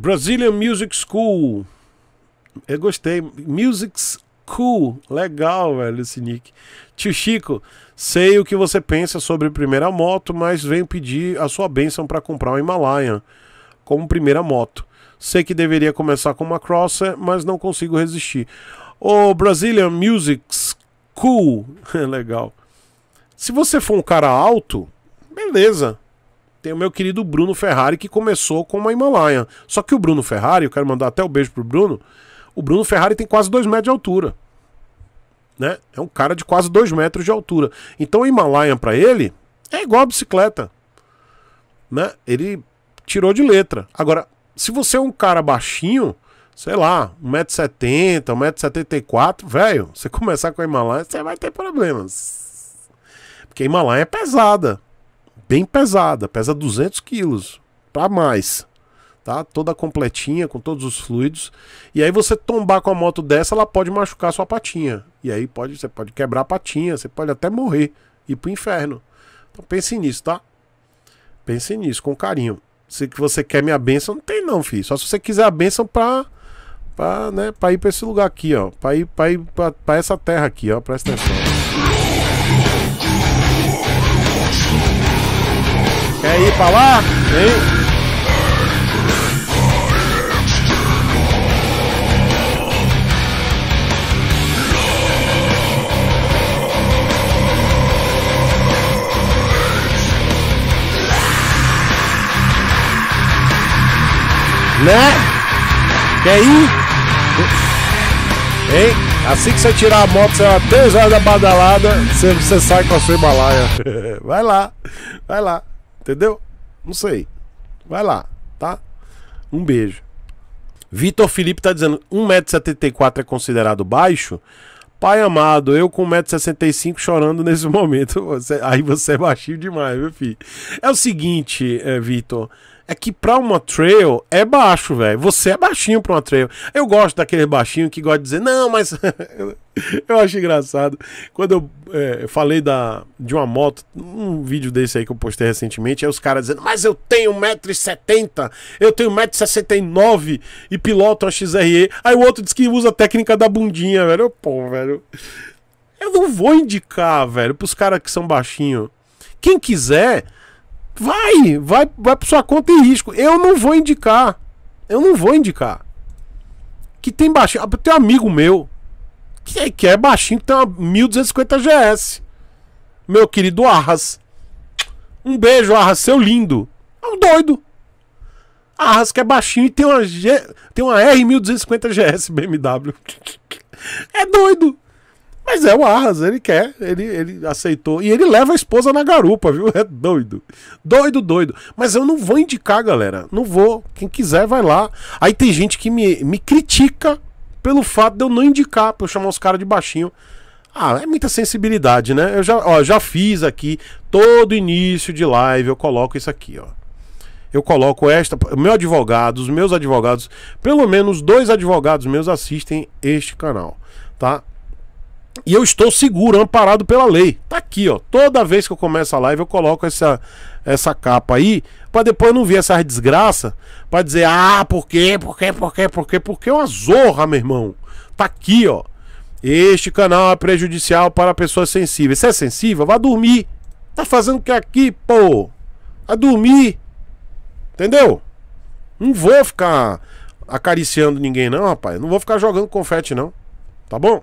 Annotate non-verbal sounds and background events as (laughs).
Brazilian Music School. Eu gostei. Music School. Legal, velho, esse nick. Tio Chico, sei o que você pensa sobre primeira moto, mas venho pedir a sua bênção para comprar um Himalayan como primeira moto. Sei que deveria começar com uma Crosser, mas não consigo resistir. O Brazilian Music School. (laughs) Legal. Se você for um cara alto, beleza. Tem o meu querido Bruno Ferrari que começou com uma Himalaia. Só que o Bruno Ferrari, eu quero mandar até o um beijo pro Bruno. O Bruno Ferrari tem quase 2 metros de altura. Né? É um cara de quase 2 metros de altura. Então o Himalaia para ele é igual a bicicleta. Né? Ele tirou de letra. Agora, se você é um cara baixinho, sei lá, 1,70m, 1,74m, velho, você começar com a Himalaia, você vai ter problemas. Porque a Himalaia é pesada bem pesada, pesa 200 quilos para mais, tá? Toda completinha com todos os fluidos. E aí você tombar com a moto dessa, ela pode machucar sua patinha. E aí pode, você pode quebrar a patinha, você pode até morrer, ir pro inferno. Então pense nisso, tá? Pense nisso com carinho. Se que você quer minha benção, não tem não, filho. Só se você quiser a benção pra, pra, né, pra ir pra esse lugar aqui, ó. Pra ir, pra essa terra aqui, ó. Presta atenção. Ir pra lá? Hein? Né? Quer ir? Hein? Assim que você tirar a moto, você vai 3 horas da badalada, você, você sai com a sua Himalaia. (laughs) vai lá, vai lá. Entendeu? Não sei. Vai lá, tá? Um beijo. Vitor Felipe tá dizendo: 1,74m é considerado baixo? Pai amado, eu com 1,65m chorando nesse (laughs) momento. Você, aí você é baixinho demais, meu filho. É o seguinte, é, Vitor é que pra uma trail é baixo, velho. Você é baixinho pra uma trail. Eu gosto daquele baixinho que gosta de dizer, não, mas. (laughs) eu acho engraçado. Quando eu é, falei da, de uma moto, um vídeo desse aí que eu postei recentemente, aí os caras dizendo, mas eu tenho 1,70m, eu tenho 1,69m e piloto uma XRE. Aí o outro diz que usa a técnica da bundinha, velho. Pô, velho. Eu não vou indicar, velho, pros caras que são baixinhos. Quem quiser Vai, vai, vai por sua conta e risco. Eu não vou indicar. Eu não vou indicar. Que tem baixinho. Ah, tem um amigo meu que é, que é baixinho, que tem uma 1250 GS. Meu querido Arras. Um beijo, Arras, seu lindo. É um doido. Arras que é baixinho e tem uma, G, tem uma R1250 GS BMW. É doido. Mas é o Arras, ele quer, ele, ele aceitou. E ele leva a esposa na garupa, viu? (laughs) É doido. Doido, doido. Mas eu não vou indicar, galera. Não vou. Quem quiser, vai lá. Aí tem gente que me, me critica pelo fato de eu não indicar, pra eu chamar os caras de baixinho. Ah, é muita sensibilidade, né? Eu já, ó, já fiz aqui, todo início de live eu coloco isso aqui, ó. Eu coloco esta, meu advogado, os meus advogados, pelo menos dois advogados meus assistem este canal, tá? E eu estou seguro, amparado pela lei. Tá aqui, ó. Toda vez que eu começo a live, eu coloco essa, essa capa aí, para depois não ver essa desgraça, para dizer, ah, por quê, por quê, por quê, por quê, porque é uma zorra, meu irmão. Tá aqui, ó. Este canal é prejudicial para pessoas sensíveis. Se é sensível, vá dormir. Tá fazendo o que aqui, pô? Vai dormir. Entendeu? Não vou ficar acariciando ninguém, não, rapaz. Não vou ficar jogando confete, não. Tá bom?